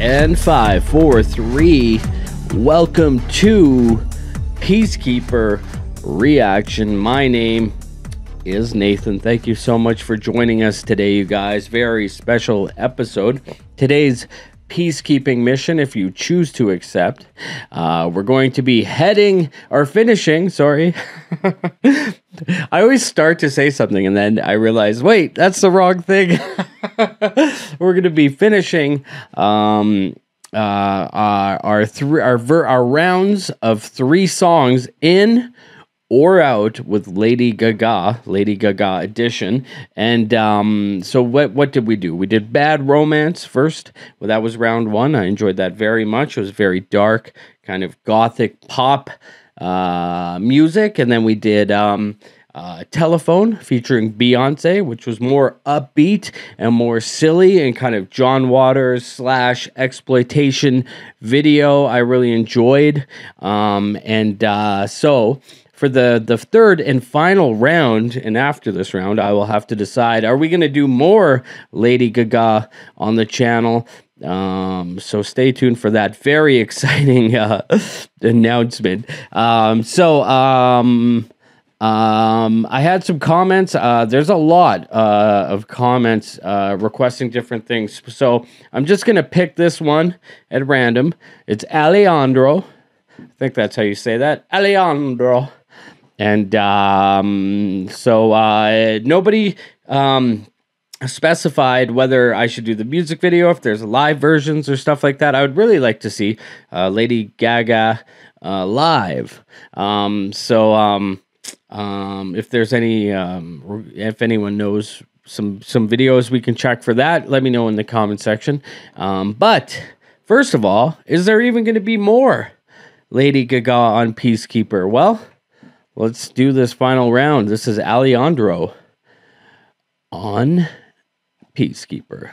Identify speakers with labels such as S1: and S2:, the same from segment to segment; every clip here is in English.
S1: and five, four, three. Welcome to Peacekeeper Reaction. My name is Nathan. Thank you so much for joining us today, you guys. Very special episode. Today's peacekeeping mission, if you choose to accept, uh, we're going to be heading or finishing, sorry. I always start to say something and then I realize, wait, that's the wrong thing. we're going to be finishing um, uh, our our three our ver- our rounds of three songs in or out with Lady Gaga, Lady Gaga edition. And um, so what what did we do? We did Bad Romance first. Well, that was round one. I enjoyed that very much. It was very dark, kind of gothic pop uh, music. And then we did um, uh, Telephone featuring Beyonce, which was more upbeat and more silly and kind of John Waters slash exploitation video. I really enjoyed. Um, and uh, so for the the third and final round, and after this round, I will have to decide: Are we going to do more Lady Gaga on the channel? Um, so stay tuned for that very exciting uh, announcement. Um, so um, um, I had some comments. Uh, there's a lot uh, of comments uh, requesting different things. So I'm just going to pick this one at random. It's Alejandro. I think that's how you say that. Alejandro. And um, so uh, nobody um, specified whether I should do the music video, if there's live versions or stuff like that. I would really like to see uh, Lady Gaga uh, live. Um, so um, if there's any, um, if anyone knows some some videos we can check for that, let me know in the comment section. Um, but first of all, is there even going to be more Lady Gaga on Peacekeeper? Well, let's do this final round. This is Alejandro on Peacekeeper.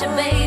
S2: should
S1: be.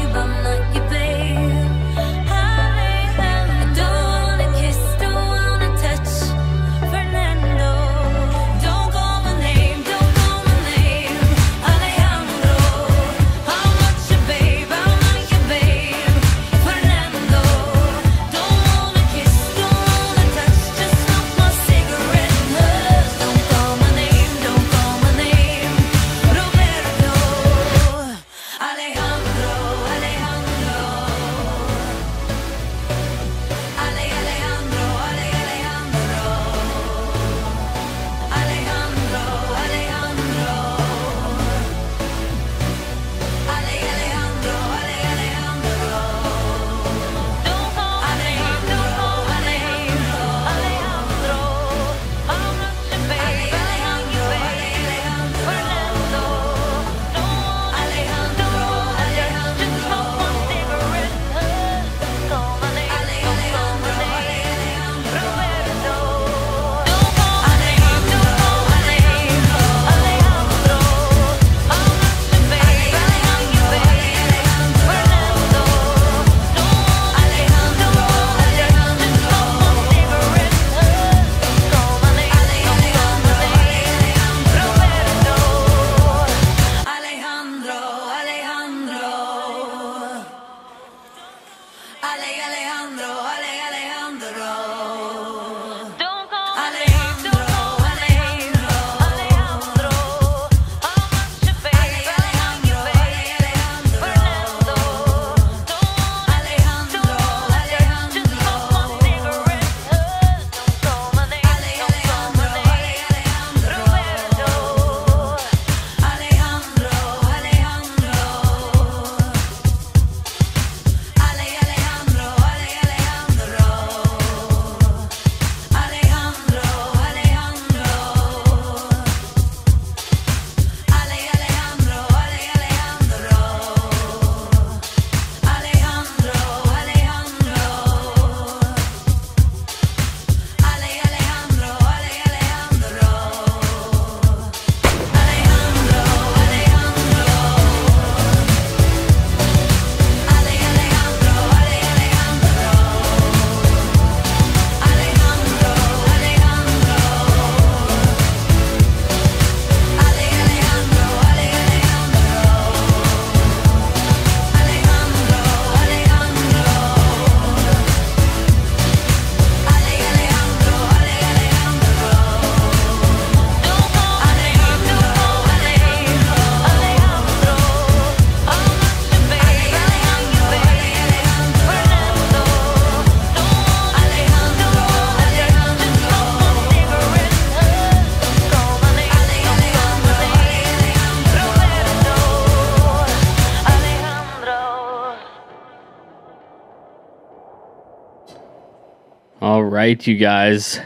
S1: Right, you guys.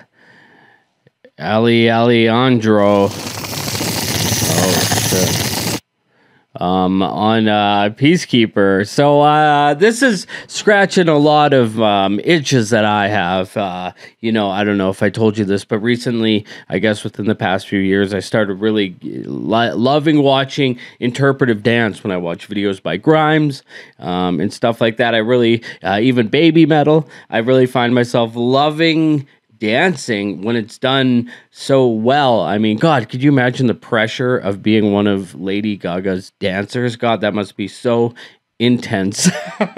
S1: Ali Alejandro. Oh shit. Um, on uh, Peacekeeper. So uh, this is scratching a lot of um, itches that I have. Uh, you know, I don't know if I told you this, but recently, I guess within the past few years, I started really lo- loving watching interpretive dance when I watch videos by Grimes um, and stuff like that. I really, uh, even Babymetal, I really find myself loving dancing when it's done so well. I mean, God, could you imagine the pressure of being one of Lady Gaga's dancers? God, that must be so intense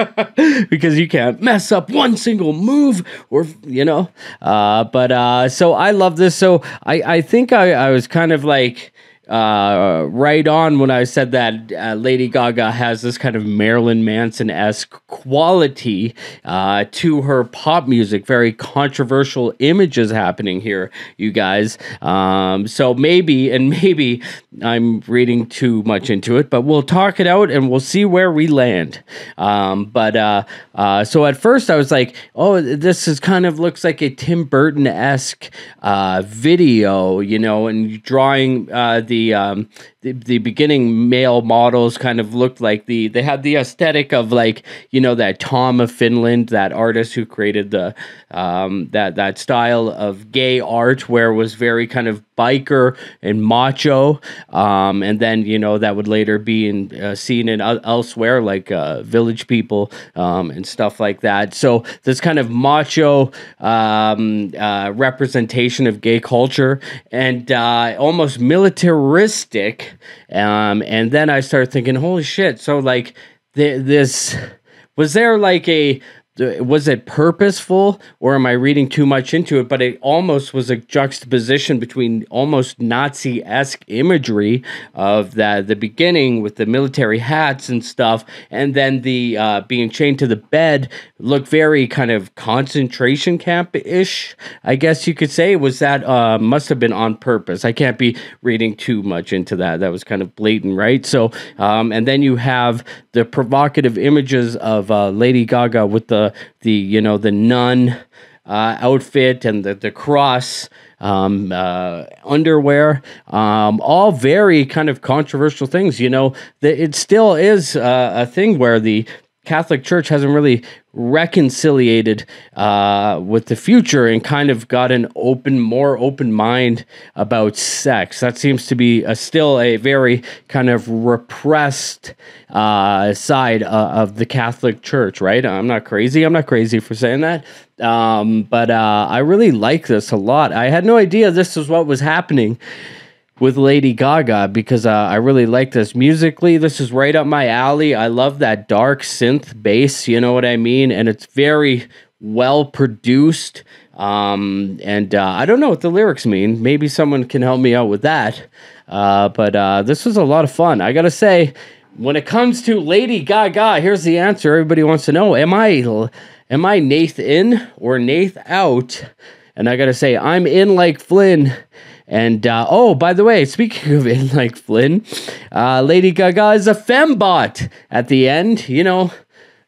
S1: because you can't mess up one single move or you know uh but uh so i love this so i i think i i was kind of like uh, right on when I said that uh, Lady Gaga has this kind of Marilyn Manson esque quality uh, to her pop music. Very controversial images happening here, you guys. Um, so maybe, and maybe I'm reading too much into it, but we'll talk it out and we'll see where we land. Um, but uh, uh, so at first I was like, oh, this is kind of looks like a Tim Burton esque uh, video, you know, and drawing uh, the um, the, the beginning male models kind of looked like the they had the aesthetic of like you know that Tom of Finland, that artist who created the um, that that style of gay art where it was very kind of biker and macho, um, and then you know that would later be in uh, seen in el- elsewhere like uh, Village People um, and stuff like that. So this kind of macho um, uh, representation of gay culture and uh, almost militaristic. Um, and then I started thinking, holy shit! So like th- this was there like a was it purposeful or am I reading too much into it? But it almost was a juxtaposition between almost Nazi esque imagery of the the beginning with the military hats and stuff, and then the uh, being chained to the bed looked very kind of concentration camp ish. I guess you could say was that uh, must have been on purpose. I can't be reading too much into that. That was kind of blatant, right? So, um, and then you have the provocative images of uh, Lady Gaga with the the you know the nun uh, outfit and the the cross um, uh, underwear, um, all very kind of controversial things. You know, the, it still is uh, a thing where the Catholic Church hasn't really reconciliated uh, with the future and kind of got an open, more open mind about sex. That seems to be a, still a very kind of repressed uh, side uh, of the Catholic Church, right? I'm not crazy. I'm not crazy for saying that. Um, but uh, I really like this a lot. I had no idea this was what was happening with Lady Gaga because uh, I really like this musically. This is right up my alley. I love that dark synth bass. You know what I mean? And it's very well produced. Um, and uh, I don't know what the lyrics mean. Maybe someone can help me out with that. Uh, but uh, this was a lot of fun. I gotta say, when it comes to Lady Gaga, here's the answer. Everybody wants to know: Am I, am I Nath in or Nath out? And I gotta say, I'm in like Flynn. And uh, oh, by the way, speaking of in like Flynn, uh, Lady Gaga is a fembot at the end. You know,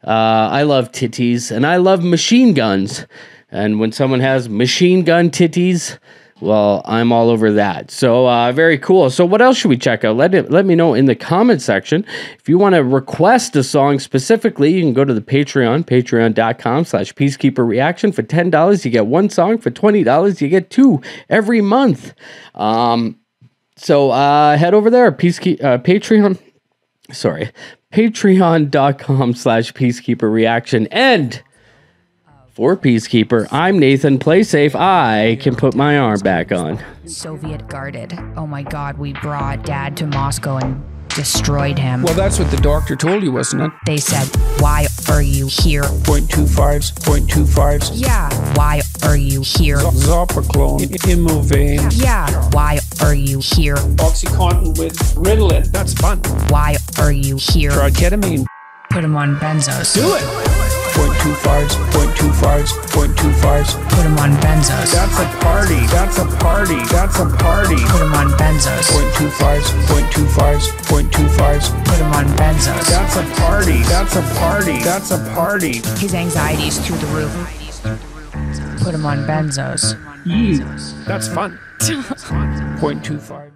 S1: uh, I love titties and I love machine guns. And when someone has machine gun titties, well, I'm all over that. So uh, very cool. So what else should we check out? Let it, let me know in the comment section. If you want to request a song specifically, you can go to the Patreon, patreon.com slash peacekeeper reaction. For $10, you get one song. For $20, you get two every month. Um, so uh, head over there, Peacekeep uh, Patreon. Sorry, patreon.com slash peacekeeper reaction. And for Peacekeeper, I'm Nathan. Play safe. I can put my arm back on.
S3: Soviet guarded. Oh my god, we brought dad to Moscow and destroyed him.
S4: Well, that's what the doctor told you, wasn't it?
S3: They said, Why are you here?
S4: Point two fives, point two fives.
S3: Yeah. Why are you here?
S4: Zopiclone, Imovane,
S3: Yeah. Why are you here?
S4: OxyContin with Ritalin. That's fun.
S3: Why are you here?
S4: Try ketamine.
S3: Put him on benzos.
S4: Do it. Point two fives, point two fives, point two fives.
S3: Put them on benzos.
S4: That's a party. That's a party. That's a party.
S3: Put them on benzos.
S4: Point two fives, point two fives, point two fives.
S3: Put them on benzos.
S4: That's a party. That's a party. That's a party.
S3: His anxiety's through the roof. Put him on benzos.
S4: Yee. That's fun. Point two fives.